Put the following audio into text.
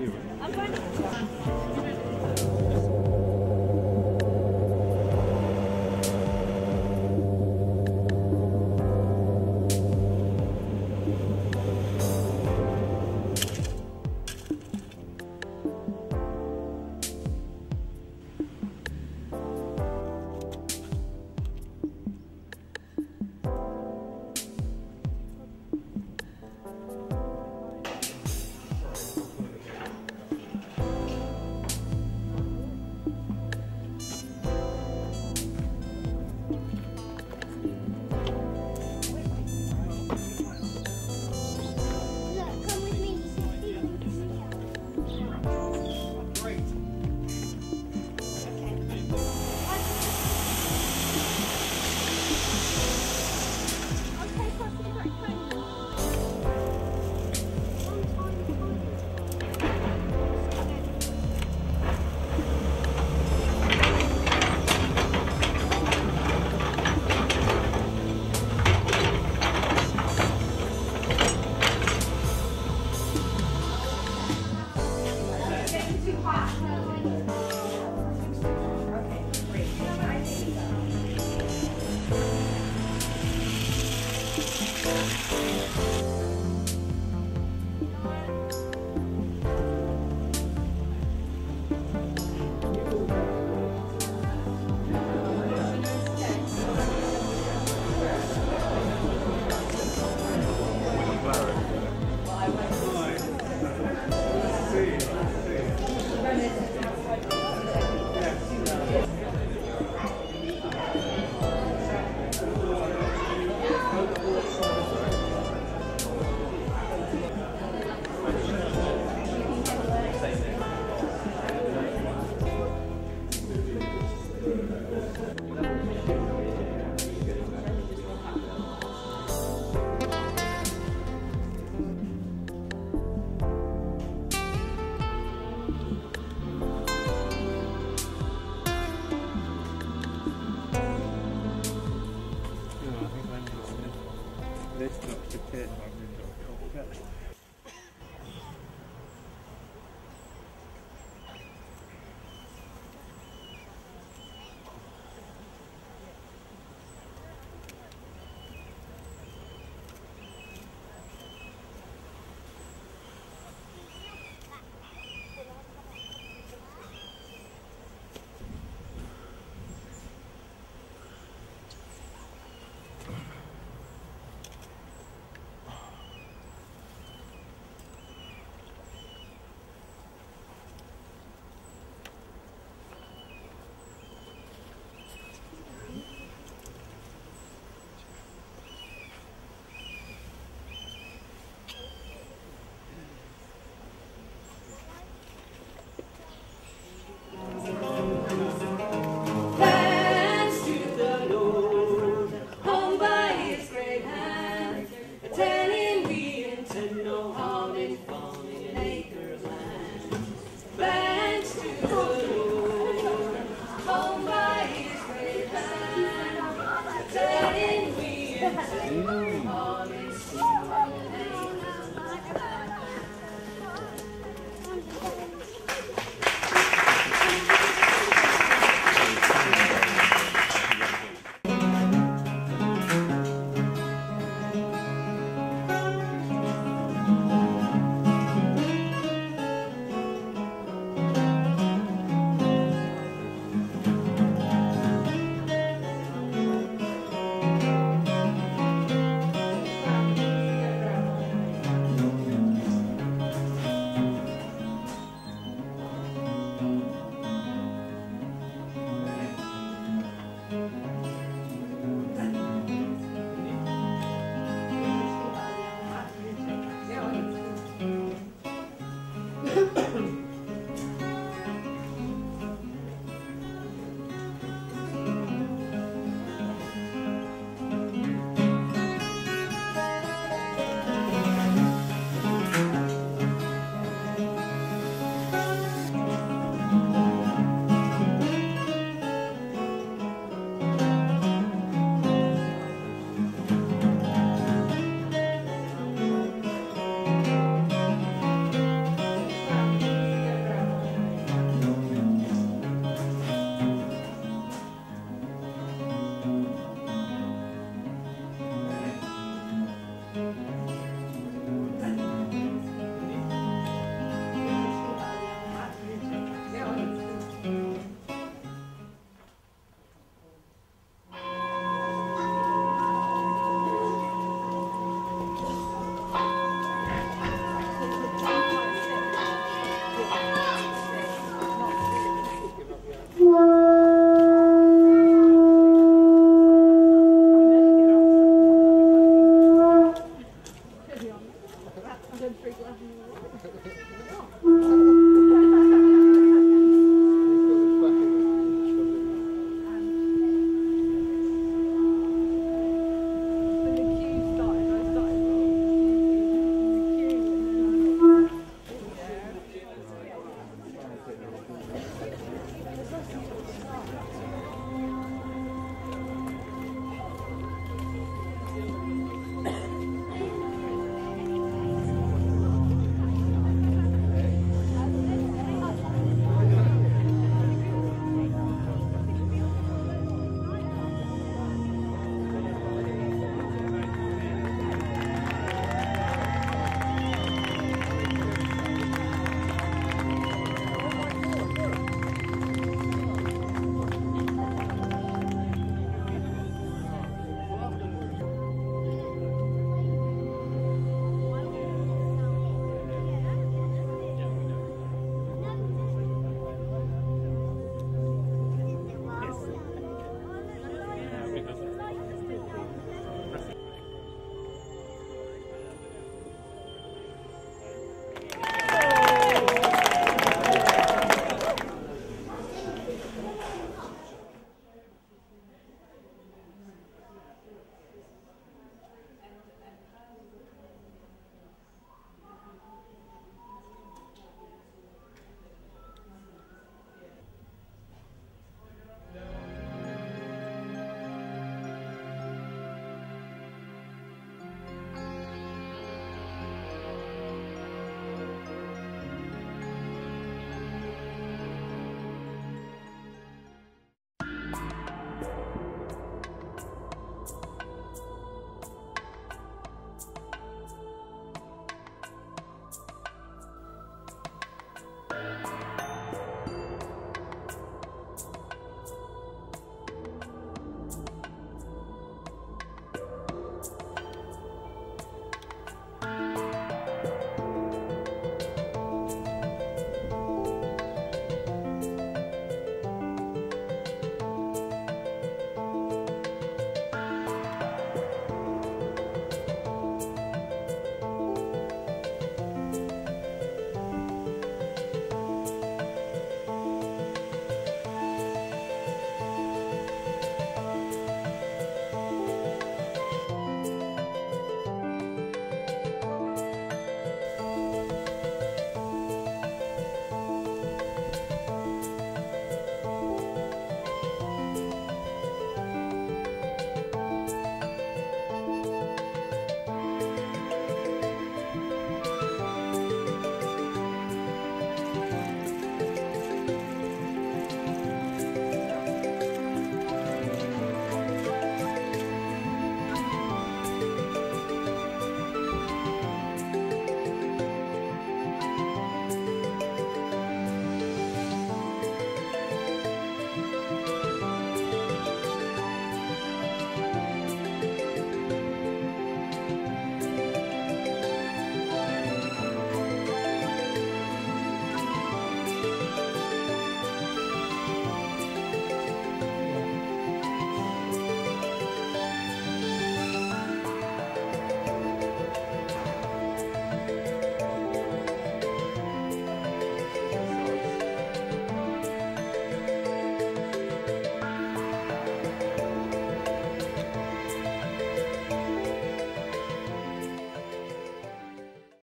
I'm going to.